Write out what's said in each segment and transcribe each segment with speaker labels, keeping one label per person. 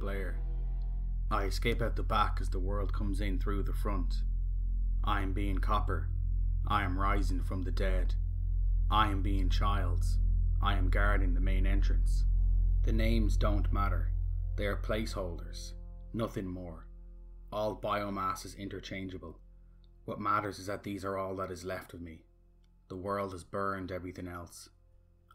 Speaker 1: Blair. I escape out the back as the world comes in through the front. I am being Copper. I am rising from the dead. I am being Childs. I am guarding the main entrance. The names don't matter. They are placeholders, nothing more. All biomass is interchangeable. What matters is that these are all that is left of me. The world has burned everything else.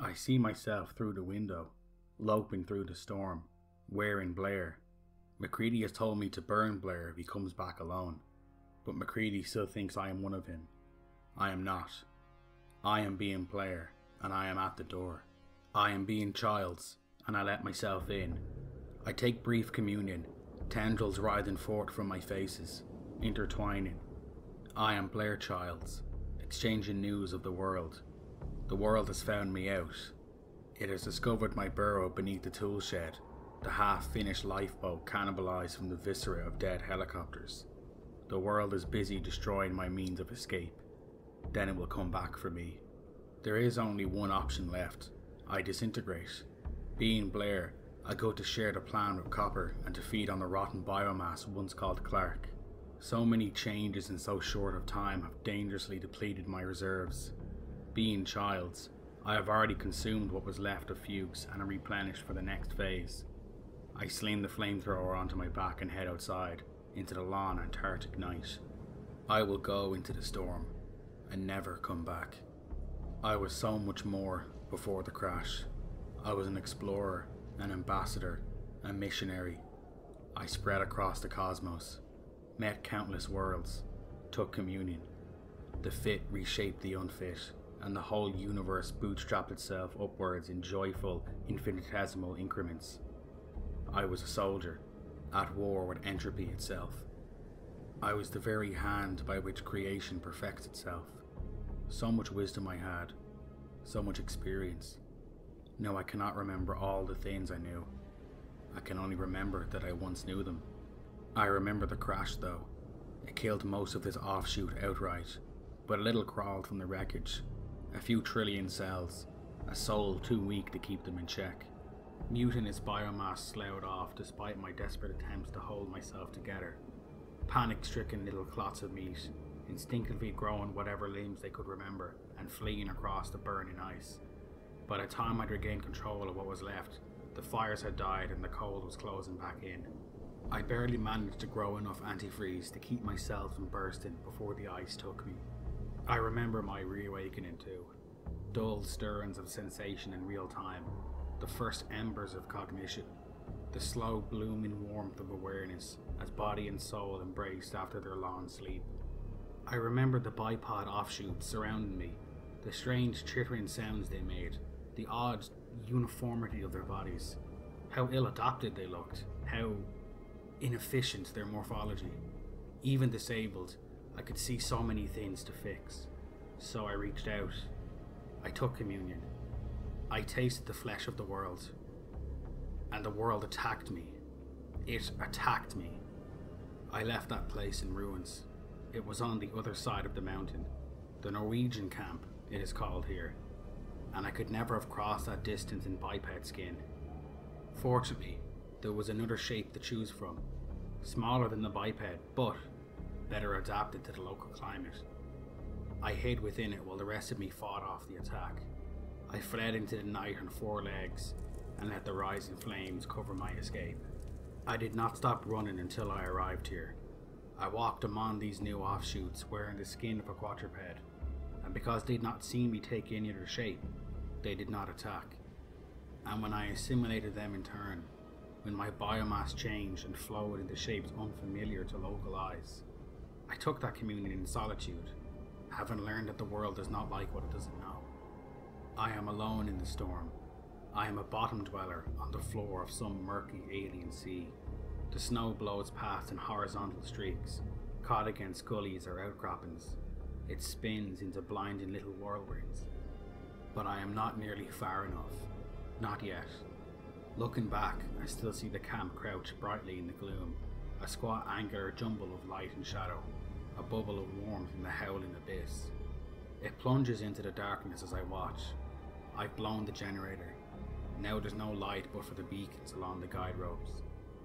Speaker 1: I see myself through the window, loping through the storm, wearing Blair. MacReady has told me to burn Blair if he comes back alone, but MacReady still thinks I am one of him. I am not. I am being Blair, and I am at the door. I am being Childs, and I let myself in. I take brief communion, tendrils writhing forth from my faces, intertwining. I am Blair Childs, exchanging news of the world. The world has found me out. It has discovered my burrow beneath the tool shed, the half finished lifeboat cannibalized from the viscera of dead helicopters. The world is busy destroying my means of escape. Then it will come back for me. There is only one option left. I disintegrate. Being Blair, I go to share the plan with Copper and to feed on the rotten biomass once called Clark. So many changes in so short of time have dangerously depleted my reserves. Being Childs, I have already consumed what was left of Fuchs and am replenished for the next phase. I sling the flamethrower onto my back and head outside, into the long Antarctic night. I will go into the storm, and never come back. I was so much more before the crash. I was an explorer, an ambassador, a missionary. I spread across the cosmos, met countless worlds, took communion. The fit reshaped the unfit, and the whole universe bootstrapped itself upwards in joyful, infinitesimal increments. I was a soldier, at war with entropy itself. I was the very hand by which creation perfects itself. So much wisdom I had, so much experience. No, I cannot remember all the things I knew. I can only remember that I once knew them. I remember the crash, though. It killed most of this offshoot outright, but a little crawled from the wreckage. A few trillion cells, a soul too weak to keep them in check. Mutinous biomass sloughed off despite my desperate attempts to hold myself together. Panic stricken little clots of meat, instinctively growing whatever limbs they could remember and fleeing across the burning ice. By the time I'd regained control of what was left, the fires had died and the cold was closing back in. I barely managed to grow enough antifreeze to keep myself from bursting before the ice took me. I remember my reawakening too. Dull stirrings of sensation in real time, the first embers of cognition, the slow blooming warmth of awareness as body and soul embraced after their long sleep. I remember the bipod offshoots surrounding me, the strange chittering sounds they made, the odd uniformity of their bodies, how ill adapted they looked, how inefficient their morphology. Even disabled, I could see so many things to fix. So I reached out. I took communion. I tasted the flesh of the world. And the world attacked me. It attacked me. I left that place in ruins. It was on the other side of the mountain. The Norwegian camp, it is called here. And I could never have crossed that distance in biped skin. Fortunately, there was another shape to choose from. Smaller than the biped, but better adapted to the local climate. I hid within it while the rest of me fought off the attack. I fled into the night on four legs and let the rising flames cover my escape. I did not stop running until I arrived here. I walked among these new offshoots wearing the skin of a quadruped, and because they did not see me take any other shape, they did not attack. And when I assimilated them in turn, when my biomass changed and flowed into shapes unfamiliar to local eyes, I took that communion in solitude, having learned that the world is not like what it doesn't know. I am alone in the storm. I am a bottom dweller on the floor of some murky alien sea. The snow blows past in horizontal streaks, caught against gullies or outcroppings. It spins into blinding little whirlwinds. But I am not nearly far enough. Not yet. Looking back, I still see the camp crouch brightly in the gloom, a squat angular jumble of light and shadow, a bubble of warmth in the howling abyss. It plunges into the darkness as I watch. I've blown the generator. Now there's no light but for the beacons along the guide ropes.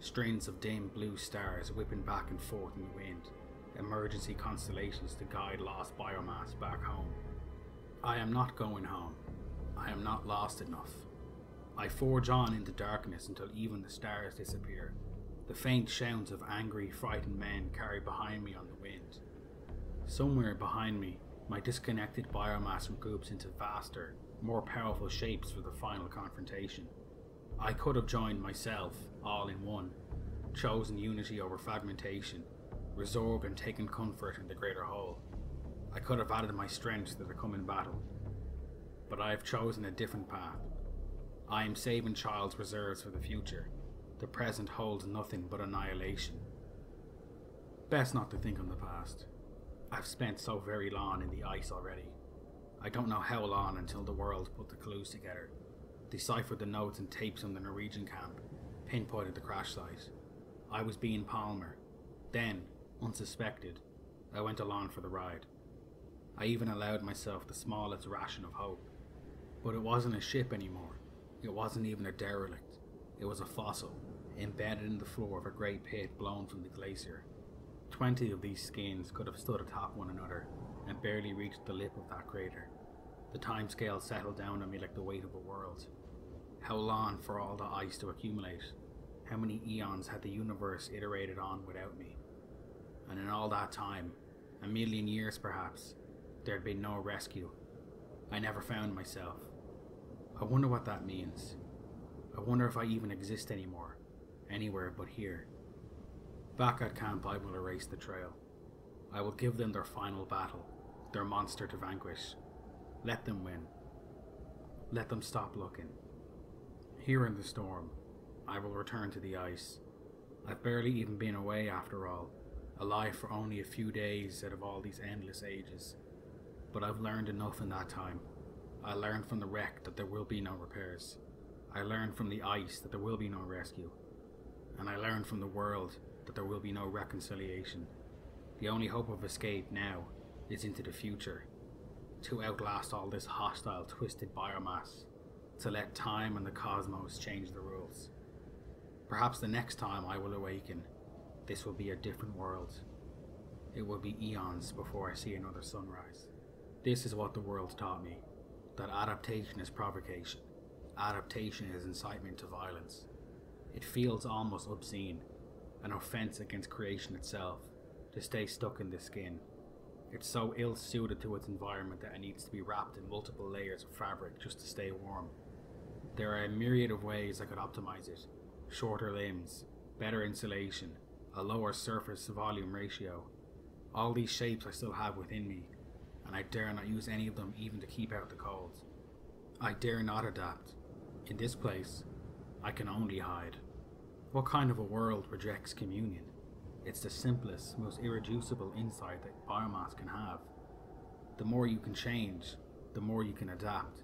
Speaker 1: Strings of dim blue stars whipping back and forth in the wind, emergency constellations to guide lost biomass back home. I am not going home. I am not lost enough. I forge on into darkness until even the stars disappear. The faint sounds of angry, frightened men carry behind me on the wind. Somewhere behind me, my disconnected biomass regroups into vaster, more powerful shapes for the final confrontation. I could have joined myself, all in one, chosen unity over fragmentation, resorbed and taken comfort in the greater whole. I could have added my strength to the coming battle. But I have chosen a different path. I am saving Child's reserves for the future. The present holds nothing but annihilation. Best not to think on the past. I've spent so very long in the ice already. I don't know how long until the world put the clues together, deciphered the notes and tapes on the Norwegian camp, pinpointed the crash site. I was being Palmer. Then, unsuspected, I went along for the ride. I even allowed myself the smallest ration of hope. But it wasn't a ship anymore. It wasn't even a derelict. It was a fossil, embedded in the floor of a great pit blown from the glacier. Twenty of these skins could have stood atop one another and barely reached the lip of that crater. The time scale settled down on me like the weight of a world. How long for all the ice to accumulate? How many eons had the universe iterated on without me? And in all that time, a million years perhaps, there'd been no rescue. I never found myself. I wonder what that means. I wonder if I even exist anymore, anywhere but here. Back at camp, I will erase the trail. I will give them their final battle, their monster to vanquish. Let them win. Let them stop looking. Here in the storm, I will return to the ice. I've barely even been away after all, alive for only a few days out of all these endless ages. But I've learned enough in that time. I learned from the wreck that there will be no repairs. I learned from the ice that there will be no rescue. And I learned from the world that there will be no reconciliation. The only hope of escape now is into the future, to outlast all this hostile, twisted biomass, to let time and the cosmos change the rules. Perhaps the next time I will awaken, this will be a different world. It will be eons before I see another sunrise. This is what the world taught me that adaptation is provocation, adaptation is incitement to violence. It feels almost obscene an offence against creation itself, to stay stuck in the skin. It's so ill suited to its environment that it needs to be wrapped in multiple layers of fabric just to stay warm. There are a myriad of ways I could optimize it shorter limbs, better insulation, a lower surface volume ratio. All these shapes I still have within me, and I dare not use any of them even to keep out the cold. I dare not adapt. In this place, I can only hide. What kind of a world rejects communion? It's the simplest, most irreducible insight that biomass can have. The more you can change, the more you can adapt.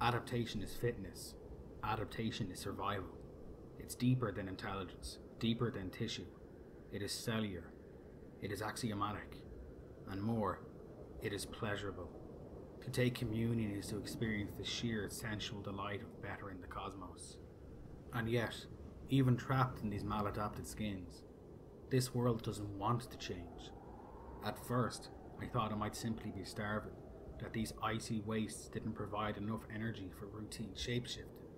Speaker 1: Adaptation is fitness. Adaptation is survival. It's deeper than intelligence, deeper than tissue. It is cellular. It is axiomatic. And more, it is pleasurable. To take communion is to experience the sheer sensual delight of bettering the cosmos. And yet, even trapped in these maladapted skins. This world doesn't want to change. At first, I thought I might simply be starving, that these icy wastes didn't provide enough energy for routine shapeshifting.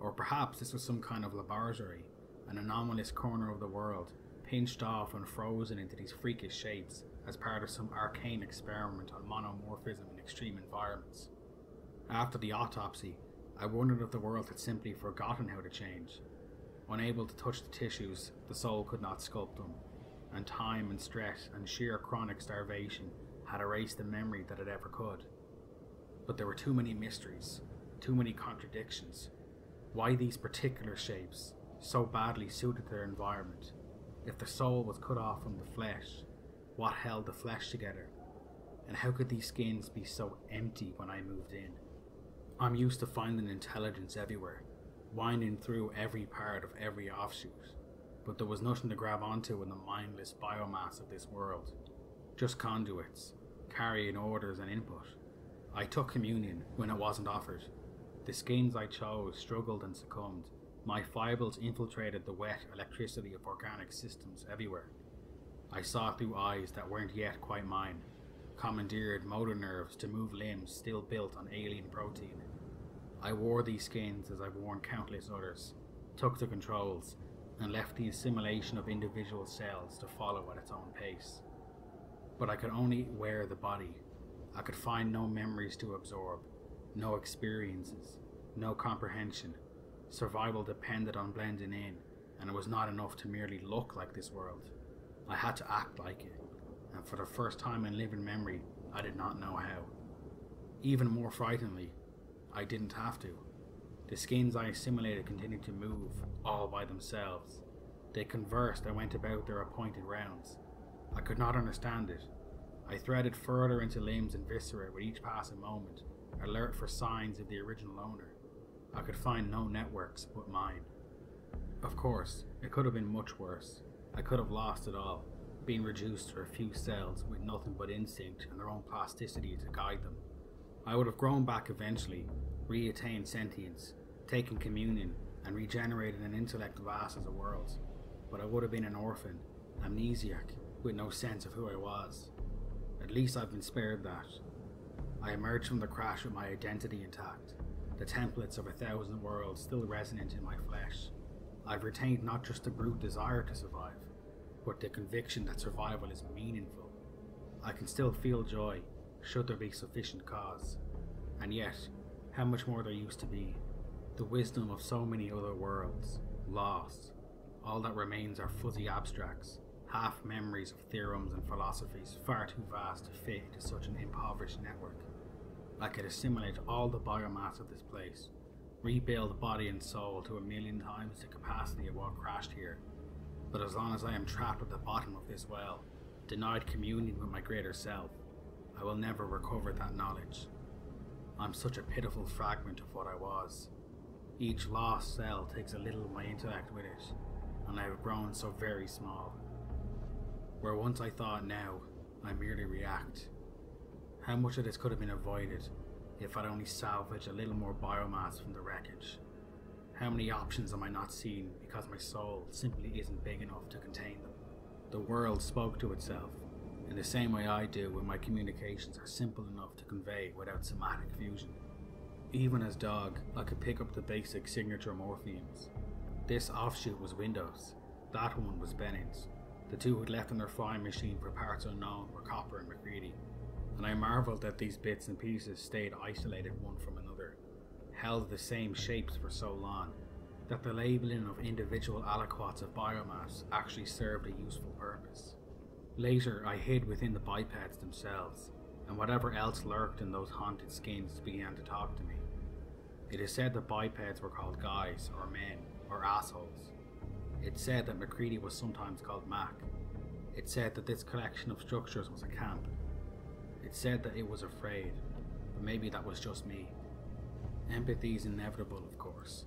Speaker 1: Or perhaps this was some kind of laboratory, an anomalous corner of the world, pinched off and frozen into these freakish shapes as part of some arcane experiment on monomorphism in extreme environments. After the autopsy, I wondered if the world had simply forgotten how to change, Unable to touch the tissues, the soul could not sculpt them, and time and stress and sheer chronic starvation had erased the memory that it ever could. But there were too many mysteries, too many contradictions. Why these particular shapes, so badly suited their environment? If the soul was cut off from the flesh, what held the flesh together? And how could these skins be so empty when I moved in? I'm used to finding intelligence everywhere, winding through every part of every offshoot, but there was nothing to grab onto in the mindless biomass of this world. Just conduits, carrying orders and input. I took communion when it wasn't offered. The skins I chose struggled and succumbed. My fibrils infiltrated the wet electricity of organic systems everywhere. I saw through eyes that weren't yet quite mine, commandeered motor nerves to move limbs still built on alien protein. I wore these skins as I've worn countless others, took the controls, and left the assimilation of individual cells to follow at its own pace. But I could only wear the body. I could find no memories to absorb, no experiences, no comprehension. Survival depended on blending in, and it was not enough to merely look like this world. I had to act like it, and for the first time in living memory, I did not know how. Even more frighteningly, I didn't have to. The skins I assimilated continued to move, all by themselves. They conversed and went about their appointed rounds. I could not understand it. I threaded further into limbs and viscera with each passing moment, alert for signs of the original owner. I could find no networks but mine. Of course, it could have been much worse. I could have lost it all, being reduced to a few cells with nothing but instinct and their own plasticity to guide them. I would have grown back eventually, re-attained sentience, taken communion, and regenerated an intellect vast as a world's. But I would have been an orphan, amnesiac, with no sense of who I was. At least I've been spared that. I emerged from the crash with my identity intact, the templates of a thousand worlds still resonant in my flesh. I've retained not just the brute desire to survive, but the conviction that survival is meaningful. I can still feel joy, should there be sufficient cause. And yet, how much more there used to be. The wisdom of so many other worlds, lost. All that remains are fuzzy abstracts, half memories of theorems and philosophies far too vast to fit into such an impoverished network. I could assimilate all the biomass of this place, rebuild body and soul to a million times the capacity of what crashed here. But as long as I am trapped at the bottom of this well, denied communion with my greater self, I will never recover that knowledge. I'm such a pitiful fragment of what I was. Each lost cell takes a little of my intellect with it, and I have grown so very small. Where once I thought now, I merely react. How much of this could have been avoided if I'd only salvaged a little more biomass from the wreckage? How many options am I not seeing because my soul simply isn't big enough to contain them? The world spoke to itself, in the same way I do when my communications are simple enough to convey without somatic fusion. Even as dog, I could pick up the basic signature morphemes. This offshoot was Windows, that one was Bennings. The two who'd left on their flying machine for parts unknown were Copper and MacReady, and I marvelled that these bits and pieces stayed isolated one from another, held the same shapes for so long, that the labelling of individual aliquots of biomass actually served a useful purpose. Later, I hid within the bipeds themselves, and whatever else lurked in those haunted skins began to talk to me. It is said that bipeds were called guys, or men, or assholes. It said that MacReady was sometimes called Mac. It said that this collection of structures was a camp. It said that it was afraid, but maybe that was just me. Empathy is inevitable, of course.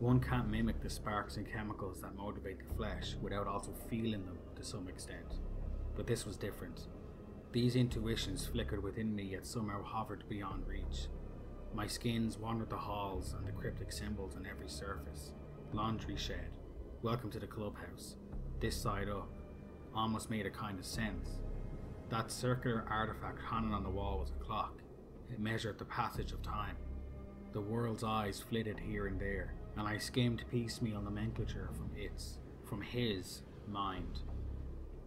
Speaker 1: One can't mimic the sparks and chemicals that motivate the flesh without also feeling them to some extent but this was different. These intuitions flickered within me yet somehow hovered beyond reach. My skins wandered the halls and the cryptic symbols on every surface. Laundry shed, welcome to the clubhouse, this side up, almost made a kind of sense. That circular artifact hanging on the wall was a clock. It measured the passage of time. The world's eyes flitted here and there, and I skimmed piecemeal nomenclature from its, from his, mind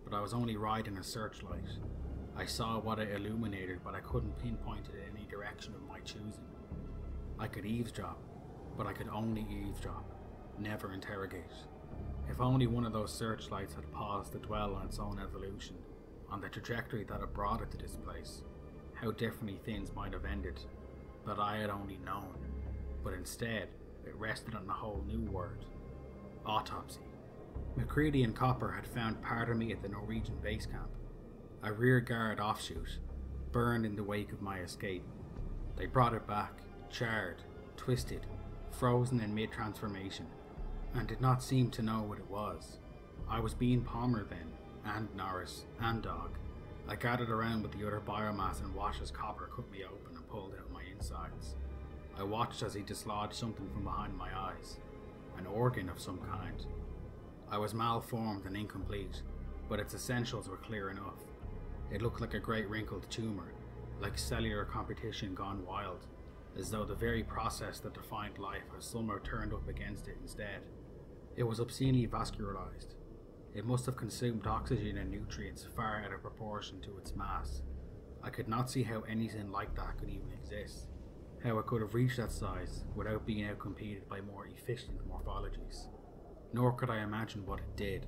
Speaker 1: but I was only riding a searchlight. I saw what it illuminated, but I couldn't pinpoint it in any direction of my choosing. I could eavesdrop, but I could only eavesdrop, never interrogate. If only one of those searchlights had paused to dwell on its own evolution, on the trajectory that had brought it to this place, how differently things might have ended, that I had only known. But instead, it rested on a whole new word autopsy. MacReady and Copper had found part of me at the Norwegian base camp, a rear guard offshoot, burned in the wake of my escape. They brought it back, charred, twisted, frozen in mid transformation, and did not seem to know what it was. I was being Palmer then, and Norris, and Dog. I gathered around with the other biomass and watched as Copper cut me open and pulled out my insides. I watched as he dislodged something from behind my eyes, an organ of some kind. I was malformed and incomplete, but its essentials were clear enough. It looked like a great wrinkled tumour, like cellular competition gone wild, as though the very process that defined life had somehow turned up against it instead. It was obscenely vascularized. It must have consumed oxygen and nutrients far out of proportion to its mass. I could not see how anything like that could even exist, how it could have reached that size without being outcompeted by more efficient morphologies. Nor could I imagine what it did.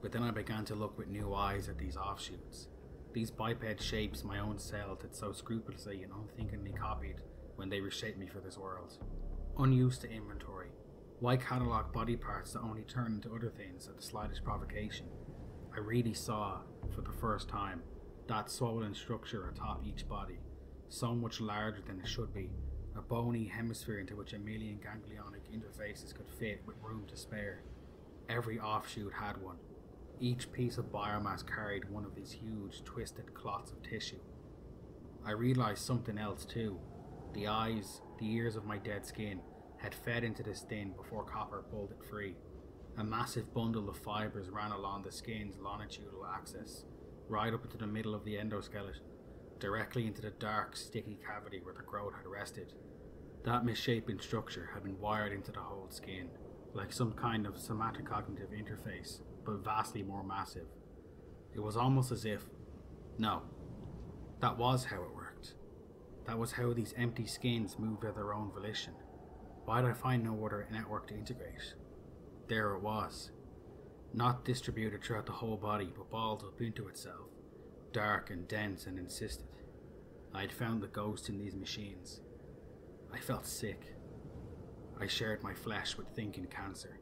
Speaker 1: But then I began to look with new eyes at these offshoots, these biped shapes my own cells had so scrupulously and unthinkingly copied when they reshaped me for this world. Unused to inventory, why catalogue body parts that only turn into other things at the slightest provocation? I really saw, for the first time, that swollen structure atop each body, so much larger than it should be, a bony hemisphere into which a million ganglionic interfaces could fit with room to spare. Every offshoot had one. Each piece of biomass carried one of these huge, twisted clots of tissue. I realized something else too. The eyes, the ears of my dead skin had fed into this thing before Copper pulled it free. A massive bundle of fibers ran along the skin's longitudinal axis, right up into the middle of the endoskeleton, directly into the dark, sticky cavity where the growth had rested. That misshapen structure had been wired into the whole skin, like some kind of somatocognitive interface, but vastly more massive. It was almost as if. No. That was how it worked. That was how these empty skins moved of their own volition. Why did I find no other network to integrate? There it was. Not distributed throughout the whole body, but balled up into itself, dark and dense and insistent. I had found the ghost in these machines. I felt sick. I shared my flesh with thinking cancer.